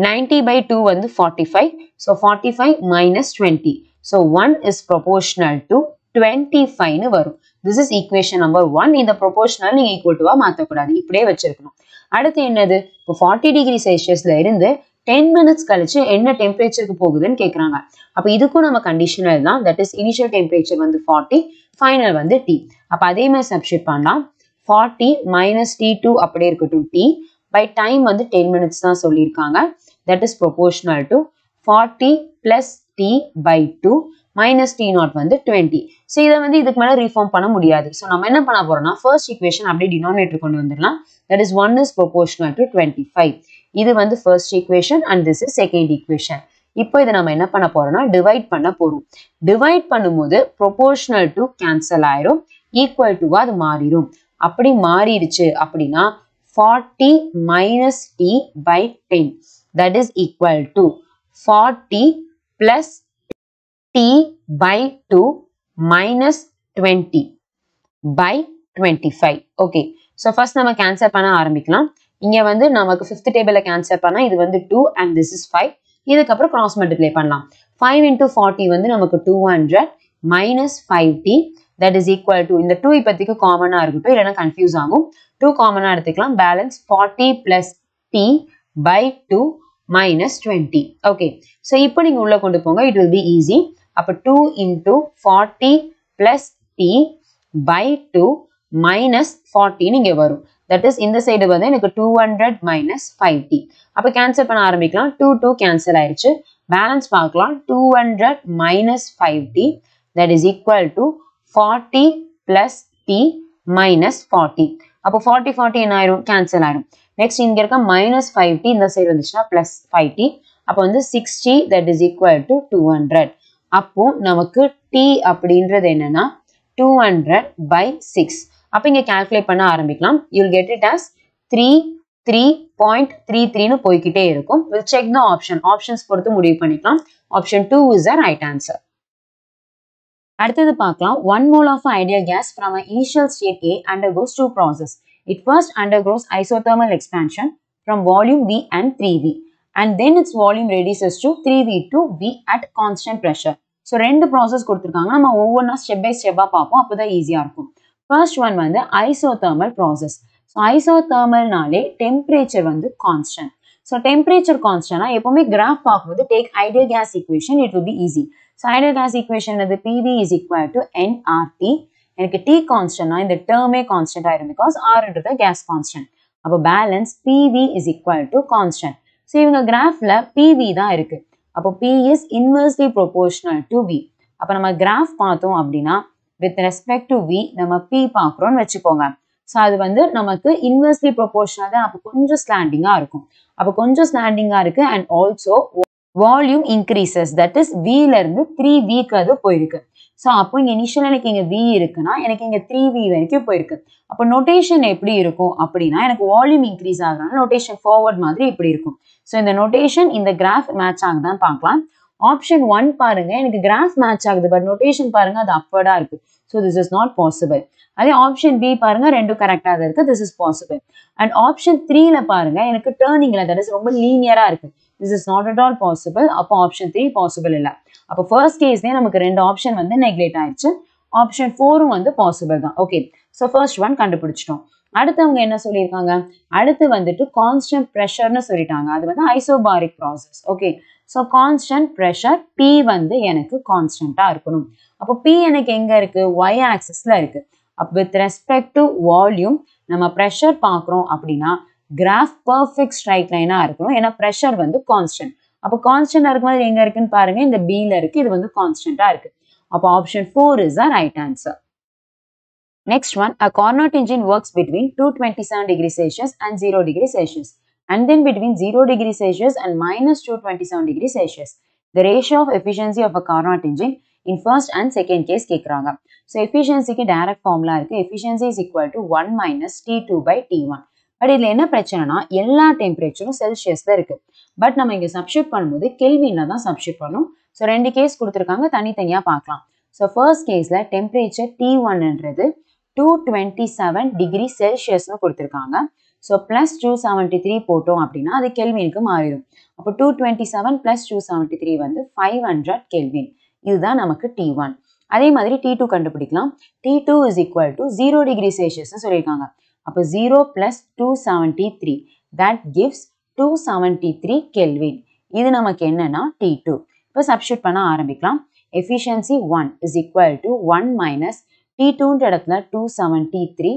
ninety by two வந்து forty five so forty five minus twenty so one is proportional to வரும். This is equation number one இந்த proportional நீங்கள் equal டுவா மாற்றக்கூடாது இப்படியே வச்சிருக்கணும். அடுத்து என்னது? இப்போ ஃபார்ட்டி டிகிரி செல்சியஸ்ல இருந்து டென் மினிட்ஸ் கழிச்சு என்ன டெம்பரேச்சருக்கு போகுதுன்னு கேட்குறாங்க அப்போ இதுக்கும் நம்ம கண்டிஷனல் தான். தட் இஸ் இனிஷியல் டெம்பரேச்சர் வந்து ஃபார்ட்டி ஃபைனல் வந்து டி அப்போ அதே மாதிரி சப்ஸ்டியூட் பண்ணலாம். ஃபார்ட்டி மைனஸ் டி டூ அப்படியே இருக்கட்டும். டி பை டைம் வந்து டென் மினிட்ஸ் தான் சொல்லியிருக்காங்க. That is proportional to forty plus T by two minus T nought வந்து டுவெண்ட்டி ஸோ இதை வந்து இதுக்கு மேல ரீஃபார்ம் பண்ண முடியாது. ஸோ நம்ம என்ன பண்ண போறோம்னா ஃபர்ஸ்ட் ஈக்குவேஷன் அப்படியே டினாமினேட்டர் கொண்டு வந்துடலாம். That is one is proportional to twenty five இது வந்து first equation and this is second equation இப்போ இதை நம்ம என்ன பண்ண போறோம்னா டிவைட் பண்ண போறோம். டிவைட் பண்ணும்போது ப்ரொபோர்ஷனல் டு கேன்சல் ஆயிரும். ஈக்குவல் டு அது மாறிடும் அப்படி மாறிடுச்சு அப்படின்னா forty minus T by ten that is equal to forty plus T by two minus twenty by twenty five okay so first நம்ம கேன்சல் பண்ண ஆரம்பிக்கலாம். இங்கே வந்து நமக்கு ஃபிஃப்த் table கேன்சல் பண்ணா இது வந்து two and this is five இதுக்கப்புறம் cross multiply பண்ணலாம். ஃபைவ் இன்டூ ஃபார்ட்டி வந்து நமக்கு two hundred minus five T that is equal இந்த டூ இப்பத்திக்கு common இருக்கட்டும் இல்லைனா confuse ஆகும். டூ common எடுத்துக்கலாம். Balance forty plus T by two minus twenty okay so இப்போ நீங்கள் உள்ளே கொண்டு போங்க. இட் வில் பி ஈஸி அப்போ two into forty plus T by two minus ஃபார்ட்டின்னு இங்கே வரும். தட் இஸ் இந்த சைடு வந்து எனக்கு two hundred minus five T அப்போ கேன்சல் பண்ண ஆரம்பிக்கலாம். டூ டூ கேன்சல் ஆயிடுச்சு பேலன்ஸ் பார்க்கலாம். Two hundred minus five T that is equal to forty plus T minus forty அப்போ ஃபார்ட்டி ஃபார்ட்டி என்ன ஆயிரும்? கேன்சல் ஆயிரும். நெக்ஸ்ட் இங்க இருக்க மைனஸ் ஃபைவ் டி இந்த சைடு வந்துச்சுன்னா பிளஸ் ஃபைவ் டி அப்போ வந்து sixty that is equal to two hundred அப்போ நமக்கு டி அப்படின்றது என்னன்னா டூ ஹண்ட்ரட் பை சிக்ஸ் அப்போ இங்கே கால்குலேட் பண்ண ஆரம்பிக்கலாம். You'll get it as three three point three த்ரீன்னு போய்கிட்டே இருக்கும். Will check the option options பொறுத்து முடிவு பண்ணிக்கலாம். Option two is a right answer அடுத்தது பார்க்கலாம். One mole of ideal gas from a initial state A undergoes two process it first undergoes isothermal expansion from volume V and three V and then it's volume reduces to three V to V at constant pressure so ரெண்டு process கொடுத்துருக்காங்க. நம்ம ஒவ்வொன்றா step by ஸ்டெப்பாக பார்ப்போம். அப்போ தான் ஈஸியாக இருக்கும். ஃபர்ஸ்ட் ஒன் வந்து ஐசோதர்மல் ப்ராசஸ் ஸோ ஐசோதர்மல்னாலே டெம்பரேச்சர் வந்து கான்ஸ்டன்ட் ஸோ டெம்பரேச்சர் கான்ஸ்டன்ட்னா எப்பவுமே கிராஃப் பார்க்கும்போது take ideal gas equation it will be easy so ideal gas equation அது PV is equal to nRT எனக்கு டி கான்ஸ்டன்ட்னா இந்த டேர்மே கான்ஸ்டன்ட் ஆயிரும் பிகாஸ் ஆர்ன்றது கேஸ் கான்ஸ்டன்ட் அப்போ balance PV is equal to constant so இவங்க கிராஃப்ல பிவி தான் இருக்கு. அப்போ P is inversely proportional to V அப்போ நம்ம கிராஃப் பார்த்தோம் அப்படின்னா வித் ரெஸ்பெக்ட் டு வி நம்ம பி பார்க்குறோம்னு வச்சுக்கோங்க. ஸோ அது வந்து நமக்கு இன்வெர்ஸ்லி ப்ரொபோர்ஷனல் தான். அப்போ கொஞ்சம் ஸ்லாண்டிங்காக இருக்கும். அப்போ கொஞ்சம் ஸ்லாண்டிங்காக இருக்கு and also volume increases that is வில இருந்து த்ரீ வீக் அது போயிருக்கு. ஸோ அப்போ இங்கே இனிஷியல் எனக்கு இங்கே வி இருக்குன்னா எனக்கு இங்கே த்ரீ வி வரைக்கும் போயிருக்கு. அப்போ நொட்டேஷன் எப்படி இருக்கும் அப்படின்னா எனக்கு வால்யூம் இன்க்ரீஸ் ஆகுறதுனால நொட்டேஷன் ஃபார்வர்ட் மாதிரி இப்படி இருக்கும். ஸோ இந்த நொட்டேஷன் இந்த கிராஃப் மேட்ச் ஆகுதான்னு பார்க்கலாம். ஆப்ஷன் ஒன் பாருங்க எனக்கு கிராஃப் மேட்ச் ஆகுது பட் நொட்டேஷன் பாருங்க அது அப்வர்டா இருக்கு. So this is not possible அதே ஆப்ஷன் பி பாருங்க ரெண்டும் கரெக்டாக தான் இருக்கு. This is possible and option த்ரீல பாருங்க எனக்கு டேர்னிங்ல தட் இஸ் ரொம்ப லீனியரா இருக்கு. This is not at all possible அப்போ ஆப்ஷன் த்ரீ பாசிபிள் இல்லை. அப்போ ஃபர்ஸ்ட் கேஸ்லேயே நமக்கு ரெண்டு ஆப்ஷன் வந்து நெக்லேட் ஆயிடுச்சு. ஆப்ஷன் ஃபோரும் வந்து பாசிபிள் தான். ஓகே ஸோ ஃபர்ஸ்ட் ஒன் கண்டுபிடிச்சிட்டோம். அடுத்தவங்க என்ன சொல்லியிருக்காங்க? அடுத்து வந்துட்டு கான்ஸ்டன்ட் ப்ரெஷர்னு சொல்லிட்டாங்க. அது வந்து isobaric process okay so constant pressure P வந்து எனக்கு கான்ஸ்டண்ட்டாக இருக்கணும். அப்போ பி எனக்கு எங்கே இருக்குது ஒய் ஆக்சஸில் இருக்குது அப்போ வித் ரெஸ்பெக்ட் டு வால்யூம் நம்ம ப்ரெஷர் பார்க்குறோம் அப்படின்னா கிராஃப் பர்ஃபெக்ட் ஸ்ட்ரைட் லைனாக இருக்கணும். ஏன்னா ப்ரெஷர் வந்து கான்ஸ்டன்ட் அப்போ கான்ஸ்டன்டாக இருக்கும்போது எங்கே இருக்குன்னு பாருங்க. இந்த பியில் இருக்குது இது வந்து கான்ஸ்டன்ட்டாக இருக்குது அப்போ option four is the right answer Next one, a Carnot engine works between 227 degrees Celsius and 0 degrees Celsius and then between 0 degrees Celsius and minus 227 degrees Celsius. The ratio of efficiency of a Carnot engine in first and second case கேட்குறாங்க so எஃபிஷியன்சிக்கு direct formula இருக்கு. Efficiency is equal to one minus T two by T one but இதில் என்ன பிரச்சனைனா எல்லா டெம்பரேச்சரும் செல்சியஸில் இருக்கு. But நம்ம இங்கே சப்ஷூட் பண்ணும்போது கெல்வின்ல தான் சப்ஷூட் பண்ணும். ஸோ ரெண்டு கேஸ் கொடுத்துருக்காங்க தனித்தனியாக பார்க்கலாம். ஸோ ஃபர்ஸ்ட் கேஸில் டெம்பரேச்சர் டி ஒன்ன்றது டூ டுவெண்ட்டி செவன் டிகிரி செல்சியஸ்னு கொடுத்துருக்காங்க. So plus two seventy three போட்டோம் அப்படின்னா அது கெல்வினுக்கு மாறிடும். அப்போ two twenty seven plus two seventy three வந்து ஃபைவ் ஹண்ட்ரட் கெல்வின் இதுதான் நமக்கு டி ஒன் அதே மாதிரி டி டூ கண்டுபிடிக்கலாம். T two is equal to zero degree செல்சியஸ்னு சொல்லியிருக்காங்க. அப்போ zero plus two seventy three that gives two seventy three kelvin இது நமக்கு என்னன்னா டி டூ இப்போ சப்ஸ்டியூட் பண்ண ஆரம்பிக்கலாம். Efficiency one is equal to one minus T டூன்ற இடத்துல டூ செவன்ட்டி த்ரீ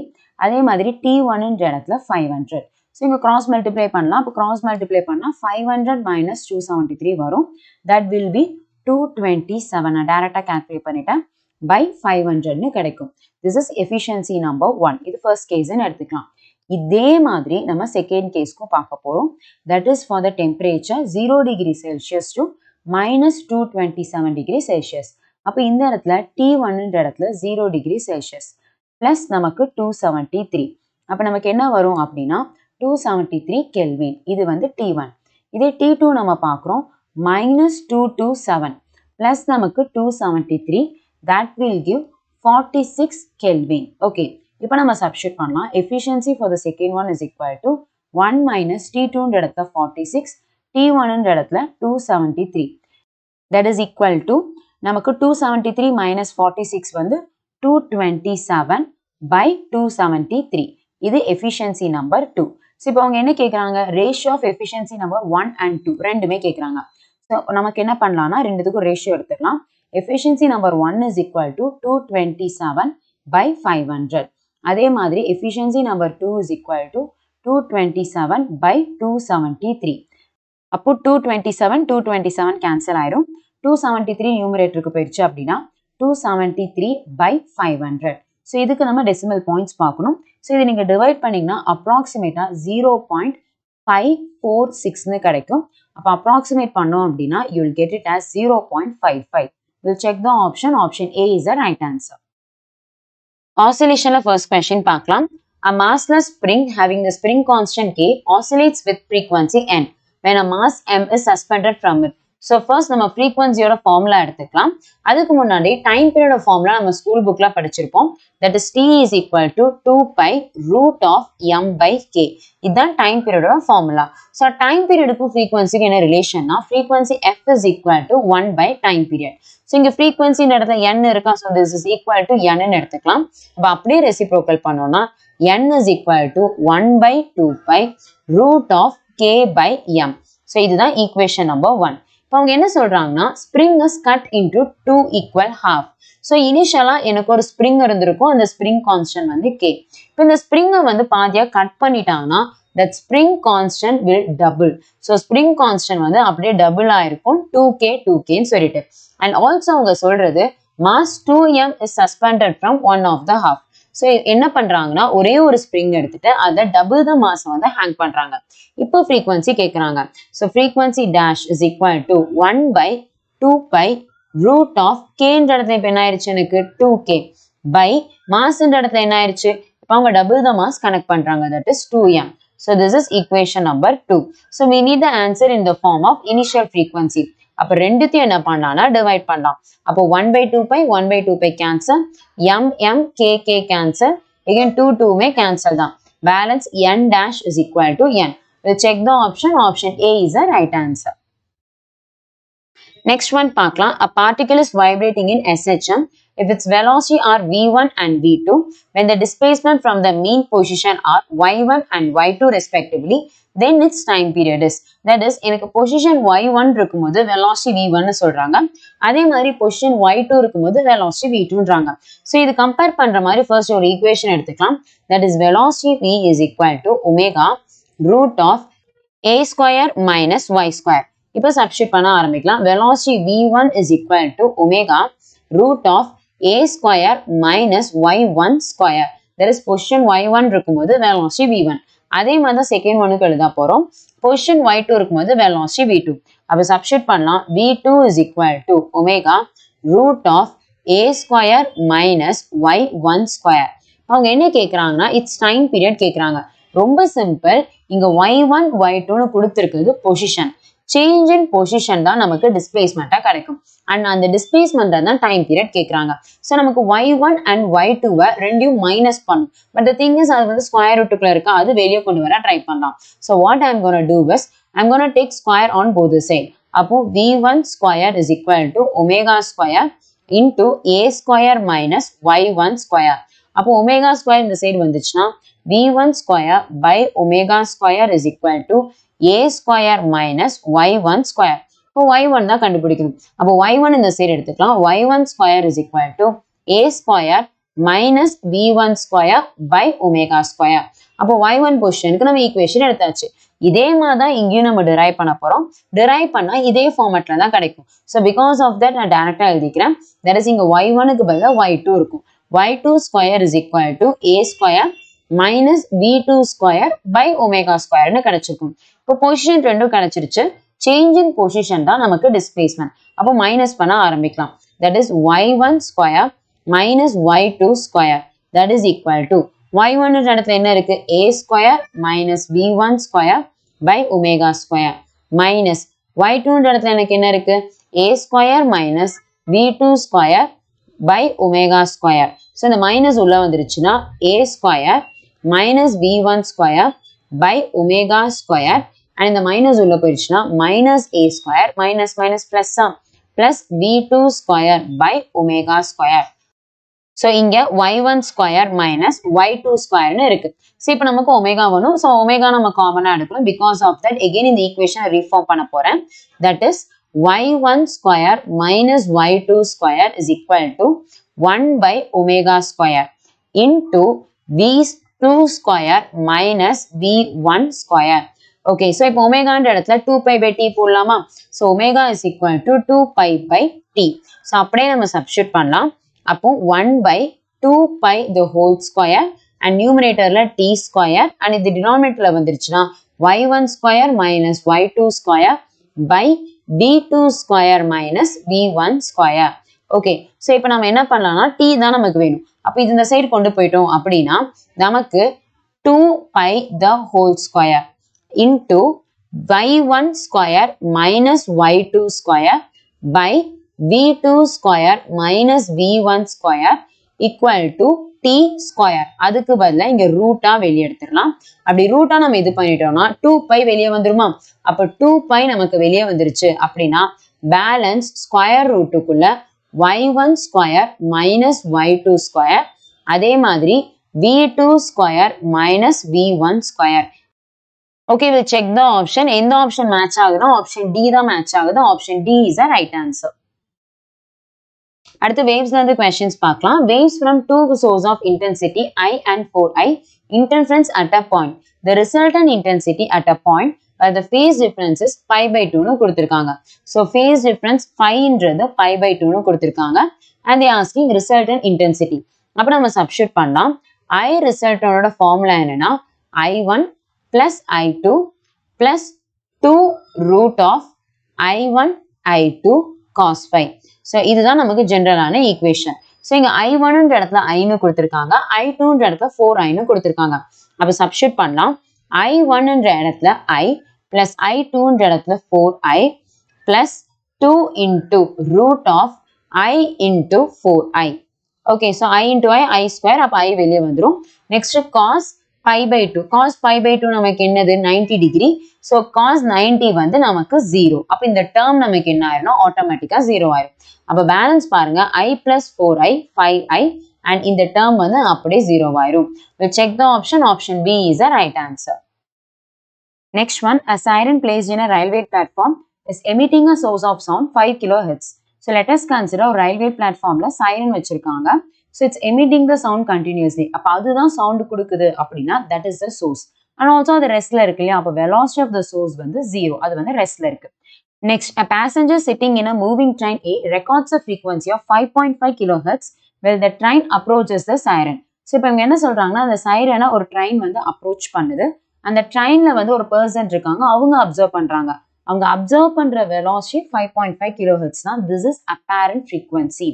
அதே மாதிரி டி ஒன்ன்ற இடத்துல ஃபைவ் ஹண்ட்ரட் ஸோ இங்கே கிராஸ் மல்டிப்ளை பண்ணலாம். இப்போ கிராஸ் மல்டிப்ளை பண்ணால் five hundred minus two seventy three வரும். That will be two twenty seven நான் டேரெக்டாக கேல்குலேட் பண்ணிட்டேன். பை ஃபைவ் ஹண்ட்ரட்னு கிடைக்கும். This is efficiency number one இது ஃபர்ஸ்ட் கேஸ்ன்னு எடுத்துக்கலாம். இதே மாதிரி நம்ம செகண்ட் கேஸ்க்கும் பார்க்க போகிறோம் that is for the temperature zero degree Celsius to minus two twenty seven degree Celsius அப்போ இந்த இடத்துல டி ஒன்னுன்ற இடத்துல ஜீரோ டிகிரி செல்சியஸ் ப்ளஸ் நமக்கு டூ செவன்ட்டி த்ரீ அப்போ நமக்கு என்ன வரும் அப்படின்னா டூ செவன்ட்டி த்ரீ கெல்வின் இது வந்து டி ஒன் இதே டி டூ நம்ம பார்க்குறோம். Minus two two seven plus நமக்கு two seventy three that will give forty six kelvin okay இப்போ நம்ம சப்ஸ்டியூட் பண்ணலாம். Efficiency for the second one is equal to one minus T டூன்ற இடத்துல forty six T ஒன்ன்ற இடத்துல two seventy three that is equal to நமக்கு two seventy three minus forty six வந்து two twenty seven by two seventy three இது efficiency number two so இப்போ அவங்க என்ன கேட்குறாங்க ratio of efficiency number one and two ரெண்டுமே கேட்குறாங்க so நமக்கு என்ன பண்ணலாம்னா ரெண்டுத்துக்கும் ரேஷியோ எடுத்துக்கலாம் efficiency number one is equal to two twenty seven by five hundred அதே மாதிரி efficiency number two is equal to two twenty seven by two seventy three அப்போ two twenty seven two twenty seven cancel ஆயிரும். Two seventy three நியூமரேட்டருக்கு போயிடுச்சு அப்படின்னா two seventy three by five hundred so இதுக்கு நம்ம decimal points பார்க்கணும். So இதை நீங்கள் டிவைட் பண்ணிங்கன்னா அப்ராக்சிமேட்டாக ஜீரோ பாயிண்ட் ஃபைவ் ஃபோர் சிக்ஸ்னு கிடைக்கும். அப்போ அப்ராக்சிமேட் பண்ணோம் அப்படின்னா you will get it as zero point five five Will check the option option A is the right answer ஆசிலேஷனில் first question பார்க்கலாம் A massless spring having the spring constant K oscillates with frequency N when a mass M is suspended from it. So first நம்ம ஃப்ரீக்வன்சியோட formula எடுத்துக்கலாம். அதுக்கு முன்னாடி time period formula நம்ம school புக்ல படிச்சிருப்போம். That is T is equal to two pi root of M by K இதுதான் time பீரியடோட ஃபார்முலா ஸோ டைம் பீரியடுக்கும் ஃப்ரீக்வன்சிக்கு என்ன ரிலேஷன்னா frequency F is equal to one by time period so இங்கே ஃப்ரீக்வன்சின்ற இடத்துல என் இருக்கா? So this is equal to என்னு எடுத்துக்கலாம். அப்போ அப்படியே ரெசிப்ரோக்கல் பண்ணோம்னா N is equal to one by two pi root of K by M so இதுதான் equation number one அவங்க என்ன சொல்றாங்கன்னா spring is cut into two equal half so இனிஷியலாக எனக்கு ஒரு ஸ்ப்ரிங் இருந்திருக்கும். அந்த ஸ்ப்ரிங் கான்ஸ்டன்ட் வந்து கே இப்போ இந்த ஸ்ப்ரிங்கை வந்து பாதியாக கட் பண்ணிட்டாங்கன்னா that spring constant will double so spring constant வந்து அப்படியே டபுள் ஆயிருக்கும். டூ கே டூ கேன்னு சொல்லிட்டு. அண்ட் ஆல்சோ அவங்க சொல்றது mass two M is suspended from one of the half so என்ன பண்றாங்கன்னா ஒரே ஒரு ஸ்ப்ரிங் எடுத்துட்டு அதை டபுள் த மாஸ் வந்து ஹேங் பண்றாங்க. இப்போ ஃப்ரீக்வன்சி கேட்குறாங்க so frequency dash is equal to one by two pi root of கேன்ற இடத்துல இப்போ என்ன ஆயிடுச்சு எனக்கு டூ கே பை மாஸ்ன்ற இடத்துல என்ன ஆயிடுச்சு இப்போ அவங்க டபுள் த மாஸ் கனெக்ட் பண்றாங்க. That is two M so this is equation number two so we need the answer in the form of initial frequency அப்போ ரெண்டுத்தையும் என்ன பண்ணலாம்னா டிவைட் பண்ணலாம் அப்போ one by two pi one by two pi cancel M M K K cancel again two டூமே cancel தான் balance N dash is equal to N we'll check the option option A is the right answer next one பார்க்கலாம் a particle is vibrating in SHM if its velocity are v1 and v2 when the displacement from the mean position are y1 and y2 respectively then its time period is that is எனக்கு position y1 இருக்கும்போது velocity v1 னு சொல்றாங்க அதே மாதிரி position y2 இருக்கும்போது velocity v2ன்றாங்க so இது compare பண்ற மாதிரி ஃபர்ஸ்ட் ஒரு ஈக்குவேஷன் எடுத்துக்கலாம் that is velocity v is equal to omega root of a square minus y square இப்போ சப்ஸ்டியூட் பண்ண ஆரம்பிக்கலாம் velocity v1 is equal to omega root of a square minus y1 square that is position y1 இருக்கும்போது velocity v1 அதே மாதிரி தான் second ஒனுக்கு எழுத போறோம். பொசிஷன் ஒய் டூ இருக்கும்போது வெலாசிட்டி வி டூ அப்போ சப்ஸ்டியூட் பண்ணலாம். V two is equal to omega root of A square minus Y one square அவங்க என்ன கேட்குறாங்கன்னா இட்ஸ் டைம் பீரியட் கேட்குறாங்க ரொம்ப சிம்பிள் இங்கே ஒய் ஒன் ஒய் டூன்னு கொடுத்துருக்குது பொசிஷன் சேஞ்ச் இன் பொசிஷன் தான் நமக்கு டிஸ்பிளேஸ்மெண்ட்டாக கிடைக்கும். அண்ட் அந்த டிஸ்பிளேஸ்மெண்ட்டை தான் டைம் பீரியட் கேட்குறாங்க ஸோ நமக்கு ஒய் ஒன் அண்ட் ஒய் டூவை ரெண்டையும் மைனஸ் பண்ணும். பட் த திங் இஸ் அது வந்து ஸ்கொயர் ரூட்டுக்குள்ள இருக்கா? அது வெளியே கொண்டு வர ட்ரை பண்ணலாம். So what I'm gonna do is I'm gonna take square on both side அப்போ V one square is equal to omega square into A square minus Y one square அப்போ ஒமேகா ஸ்கொயர் இந்த side வந்துச்சுன்னா V one square by omega square is equal to A square minus Y one square இப்போ Y one தான் கண்டுபிடிக்கணும். அப்போ Y one இந்த side எடுத்துக்கலாம். Y one square is equal to A square minus V one square by omega square அப்போ Y one பொசிஷனுக்கு நம்ம equation எடுத்தாச்சு. இதே மாதிரி தான் இங்கேயும் நம்ம டிரைவ் பண்ண போறோம். டிரைவ் பண்ணா இதே ஃபார்மேட்ல தான் கிடைக்கும். ஸோ பிகாஸ் ஆஃப் தட் நான் டேரக்டா எழுதிக்கிறேன். தட் இஸ் இங்க ஒய் ஒனுக்கு பதிலாக ஒய் டூ இருக்கும். Y two square is equal to A square minus V two square by omega ஸ்கொயர்னு கிடைச்சிருக்கும். இப்போ பொசிஷன் ரெண்டும் கிடைச்சிருச்சு. சேஞ்ச் இன் பொசிஷன் தான் நமக்கு டிஸ்பிளேஸ்மெண்ட் அப்போ மைனஸ் பண்ண ஆரம்பிக்கலாம். That is Y one square minus Y two square that is equal to Y one இடத்துல என்ன இருக்கு? A square minus V one square by omega square minus Y two இடத்துல எனக்கு என்ன இருக்கு? A square minus V two square by omega square so இந்த minus உள்ள வந்துருச்சுன்னா A square minus V one square by omega square and இந்த minus உள்ள போயிடுச்சுன்னா minus A square minus minus plus plus V two square by omega square so இங்க Y one square minus Y two ஸ்கொயர்னு இருக்கு. So இப்போ நமக்கு omega வரும் so omega நம்ம காமனாக எடுக்கணும். பிகாஸ் ஆஃப் தட் எகெயின் இந்த ஈக்குவேஷன் ரீஃபார்ம் பண்ண போறேன். That is Y one square minus Y two square is equal to one by omega square into V two square minus V one square okay so இப்போ ஒமேகான்ற இடத்துல two pi by T போடலாமா? So omega is equal to two pi by T so அப்படியே நம்ம substitute பண்ணலாம். அப்போ one by two pi the whole square and நியூமினேட்டர்ல T square and இது டினாமினேட்டர்ல வந்துருச்சுன்னா Y one square minus Y two square by V two square minus V one square okay so இப்போ நம்ம என்ன பண்ணலாம்னா டி தான் நமக்கு வேணும். அப்போ இது இந்த சைடு கொண்டு போயிட்டோம் அப்படின்னா நமக்கு two pi the whole square into Y one square minus Y two square by V two square minus V one square equal to T square அதுக்கு பதிலாக இங்கே ரூட்டாக வெளியே எடுத்துடலாம். அப்படி ரூட்டாக நம்ம இது பண்ணிட்டோம்னா டூ பை வெளியே வந்துருமா? அப்போ டூ பை நமக்கு வெளியே வந்துருச்சு அப்படின்னா balance square ரூட்டுக்குள்ள Y one square minus Y two square அதே மாதிரி V two square minus V one square okay will check the option எந்த ஆப்ஷன் மேட்ச் ஆகுதோ ஆப்ஷன் டி தான் மேட்ச் ஆகுது option D is a right answer அடுத்து வேவ்ஸ்ல இருந்து questions பார்க்கலாம். Waves from two source of intensity I and four I interference at a point the resultant intensity at a point the phase difference is five by டூன்னு கொடுத்துருக்காங்க. So phase difference ஃபைவ்ன்றது five by டூன்னு கொடுத்துருக்காங்க. And they asking resultant intensity அப்போ நம்ம substitute பண்ணலாம். I ரிசல்டனோட formula என்னன்னா I one plus I two plus two root of I one I two cos five so இதுதான் நமக்கு ஜென்ரலான ஈக்குவேஷன் ஸோ இங்கே ஐ ஒன்ன்ற இடத்துல ஐன்னு கொடுத்துருக்காங்க. ஐ டூன்ற இடத்துல ஃபோர் ஐன்னு கொடுத்துருக்காங்க. அப்போ சப்ஸ்டியூட் பண்ணலாம். ஐ ஒன்ன்ற இடத்துல ஐ பிளஸ் ஐ டூன்ற இடத்துல four I plus two into root of I into four I okay so I into I I square அப்போ ஐ வெளியே வந்துடும் next cos pi by two cos pi by two நமக்கு என்னது? Ninety degree so cos ninety வந்து நமக்கு zero அப்போ இந்த term நமக்கு என்ன ஆயிரும்னா ஆட்டோமேட்டிக்காக ஜீரோ ஆயிரும். அப்போ பேலன்ஸ் பாருங்க. I plus four I five I and இந்த டேர்ம் வந்து அப்படியே ஜீரோ ஆயிரும். Check the option option B is a right answer next one a siren place in a railway platform is emitting a source of sound 5 kilohertz. So let us consider ஒரு railway platformல siren வச்சிருக்காங்க. So it's emitting the sound continuously அப்போ அதுதான் sound கொடுக்குது அப்படின்னா that is the source and also அது ரெஸ்ட்ல இருக்கு இல்லையா? அப்போ வெலாசிட்டி ஆஃப் த சோர்ஸ் வந்து ஜீரோ அது வந்து ரெஸ்ட்ல இருக்கு. Next a passenger sitting in a moving train a records a frequency of five point five kilo hertz well the train approaches the siren so இப்போ இவங்க என்ன சொல்றாங்கன்னா அந்த சைரனை ஒரு ட்ரெயின் வந்து அப்ரோச் பண்ணுது. அந்த ட்ரெயினில் வந்து ஒரு பர்சன் இருக்காங்க. அவங்க அப்சர்வ் பண்றாங்க. அவங்க அப்சர்வ் பண்ற velocity five point five kilo hertz தான். This is apparent frequency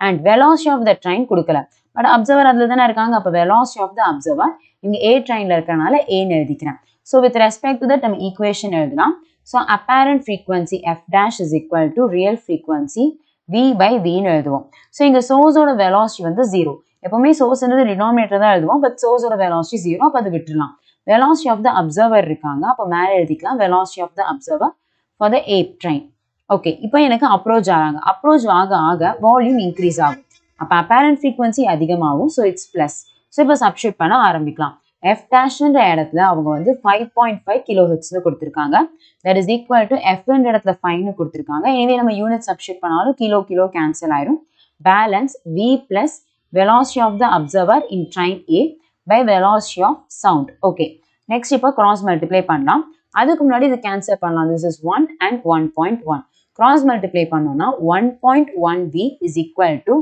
and velocity of the train கொடுக்கல. பட் அப்சர்வர் அதில் தானே இருக்காங்க. அப்போ வெலாசி ஆஃப் த அப்சர்வர் இங்கே ஏ ட்ரெயினில் இருக்கிறனால ஏன்னு எழுதிக்கிறேன். So with respect to that நம்ம ஈக்குவேஷன் எழுதலாம். So apparent frequency F dash is equal to real frequency V by வின்னு எழுதுவோம். ஸோ இங்கே சோர்ஸோட வெலாசிட்டி வந்து ஜீரோ எப்பவுமே சோர்ஸ்ன்றது டினாமினேட்டர் தான் எழுதுவோம். பட் சோர்ஸோட வெலாசிட்டி ஜீரோ அப்போ அது விட்டுலாம் வெலாசிட்டி ஆஃப் த அப்சர்வர் இருக்காங்க. அப்போ மேலே எழுதிக்கலாம். Velocity of the observer for the up train okay இப்போ எனக்கு அப்ரோச் ஆகிறாங்க அப்ரோச் ஆக ஆக வால்யூம் இன்க்ரீஸ் ஆகும். அப்போ அப்பேரண்ட் ஃப்ரீக்வன்சி அதிகமாகும். ஸோ இட்ஸ் ப்ளஸ் ஸோ இப்போ சப்ஷிட் பண்ண ஆரம்பிக்கலாம். எஃப் டேஷ்ன்ற இடத்துல அவங்க வந்து ஃபைவ் பாயிண்ட் ஃபைவ் கிலோ ஹெட்ஸ்னு கொடுத்துருக்காங்க. தட் இஸ் ஈக்குவல் டு எஃப்ன்ற இடத்துல ஃபைவ்னு கொடுத்துருக்காங்க. எனவே நம்ம யூனிட் சப்ஸ்டியூட் பண்ணாலும் கிலோ கிலோ கேன்சல் ஆயிரும். Balance V plus velocity of the observer in train A by velocity of sound okay next இப்போ கிராஸ் மல்டிப்ளை பண்ணலாம். அதுக்கு முன்னாடி இது கேன்சல் பண்ணலாம். This is one and one point one cross multiply பண்ணோம்னா one point one V is equal to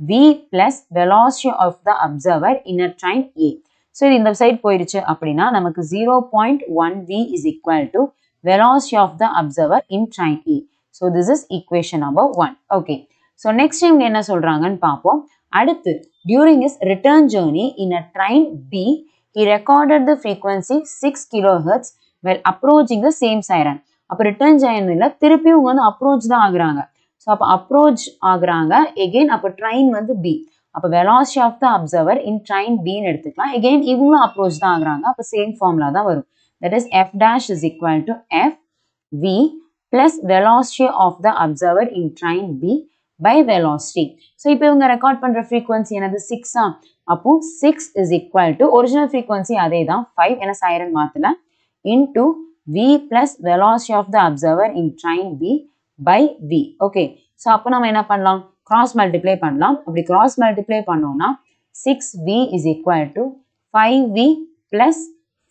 V plus velocity of the observer in a train A so இது இந்த side போயிடுச்சு அப்படின்னா நமக்கு zero point one V is equal to velocity of the observer in train A so this is equation number one okay so next இவங்க என்ன சொல்றாங்கன்னு பார்ப்போம். அடுத்து during is return journey in a train B e recorded the the frequency 6 kilohertz well approaching the same siren. அப்போ return ஜெயனில் திருப்பி இவங்க வந்து அப்ரோச் தான் ஆகுறாங்க. ஸோ அப்போ அப்ரோச் ஆகுறாங்க. எகெயின் அப்போ ட்ரெயின் வந்து பி அப்போ velocity of the observer in train பின்னு எடுத்துக்கலாம். எகெயின் இவங்களும் அப்ரோச் தான் ஆகுறாங்க. அப்போ சேம் ஃபார்முலா தான் வரும். That is F dash is equal to F V plus velocity of the observer in train B by velocity so இப்போ இவங்க ரெக்கார்ட் பண்ணுற ஃப்ரீக்வன்சி என்னது? சிக்ஸா அப்போ six is equal to original frequency அதே தான் ஃபைவ் என siren மாற்றல into V plus velocity of the observer in train B by V okay so அப்போ நம்ம என்ன பண்ணலாம்? கிராஸ் மல்டிப்ளை பண்ணலாம். அப்படி கிராஸ் மல்டிப்ளை பண்ணோம்னா six V is equal to five V plus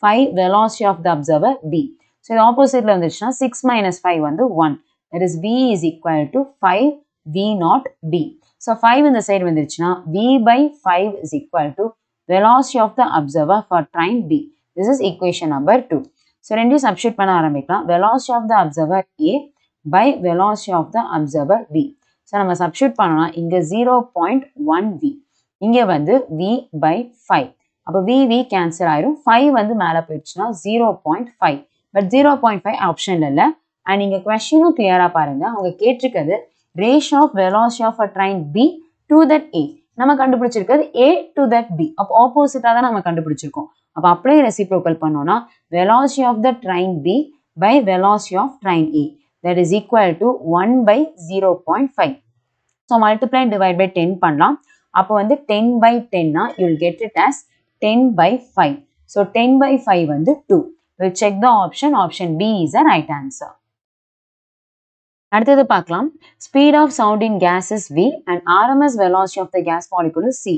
five velocity of the observer B so இது ஆப்போசிட்டில் வந்துச்சுன்னா சிக்ஸ் மைனஸ் ஃபைவ் வந்து one that is V is equal to five V not B so five இந்த side வந்துருச்சுன்னா V by five is equal to velocity of the observer for train B this is equation number two so ரெண்டையும் substitute பண்ண ஆரம்பிக்கலாம். Velocity of the observer A by velocity of the observer B so நம்ம substitute பண்ணோம்னா இங்கே zero point one we இங்கே வந்து we by five அப்போ we we cancel ஆயிரும். ஃபைவ் வந்து மேலே போயிடுச்சுன்னா zero point five but zero point five ஆப்ஷனில் இல்லை அண்ட் இங்கே கொஷினும் கிளியராக பாருங்கள் அவங்க கேட்டிருக்கிறது ratio of velocity of a train B to that A நம்ம கண்டுபிடிச்சிருக்கிறது ஏ டு தட் பி அப்போ ஆப்போசிட்டாக தான் நம்ம கண்டுபிடிச்சிருக்கோம். அப்போ அப்படியே ரெசிப்ரோக்கல் பண்ணோம்னா velocity of the train B by velocity of train A that is equal to one by zero point five so multiply divide by ten பண்ணலாம். அப்போ வந்து ten by டென்னா you'll get it as ten by five so ten by five வந்து two will check the option option B is a right answer அடுத்தது பார்க்கலாம். Speed of sound in gas is V and RMS velocity of the gas molecule is C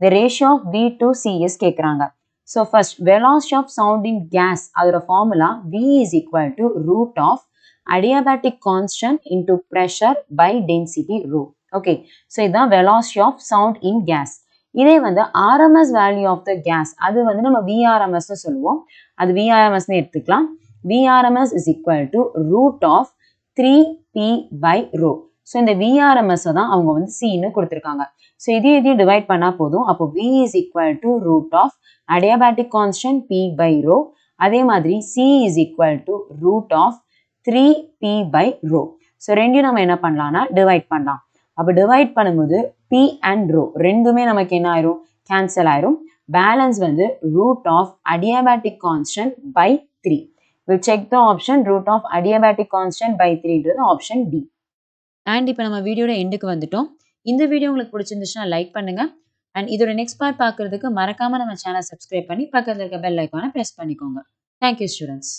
the ratio of V to C is கேட்குறாங்க so first velocity of sound in gas அதோட formula V is equal to root of adiabatic constant into pressure by density rho. Okay so இதுதான் velocity of sound in gas இதே வந்து RMS value of the gas அது வந்து நம்ம விஆர்எம்எஸ்னு சொல்லுவோம். அது விஆர்எம்எஸ்னு எடுத்துக்கலாம். VRMS is equal to root of three P by rho so இந்த விஆர்எம்எஸ் தான் அவங்க வந்து சின்னு கொடுத்துருக்காங்க. ஸோ இதையும் இதையும் டிவைட் பண்ணால் போதும். அப்போ V is equal to root of adiabatic constant P by rho அதே மாதிரி C is equal to root of three P by rho so ரெண்டையும் நம்ம என்ன பண்ணலாம்னா டிவைட் பண்ணலாம். அப்போ டிவைட் பண்ணும்போது பி அண்ட் ரோ ரெண்டுமே நமக்கு என்ன ஆயிரும்? கேன்சல் ஆயிரும். பேலன்ஸ் வந்து root of adiabatic constant by three will check the option root of adiabatic constant by த்ரீன்றது option D and இப்போ நம்ம வீடியோட எண்டுக்கு வந்துட்டோம். இந்த வீடியோ உங்களுக்கு பிடிச்சிருந்துச்சுன்னா லைக் பண்ணுங்க. அண்ட் இதோட நெக்ஸ்ட் பார்ட் பார்க்கறதுக்கு மறக்காம நம்ம சேனல் சப்ஸ்கிரைப் பண்ணி பக்கத்தில் இருக்க பெல் ஐக்கானை ப்ரெஸ் பண்ணிக்கோங்க. Thank you students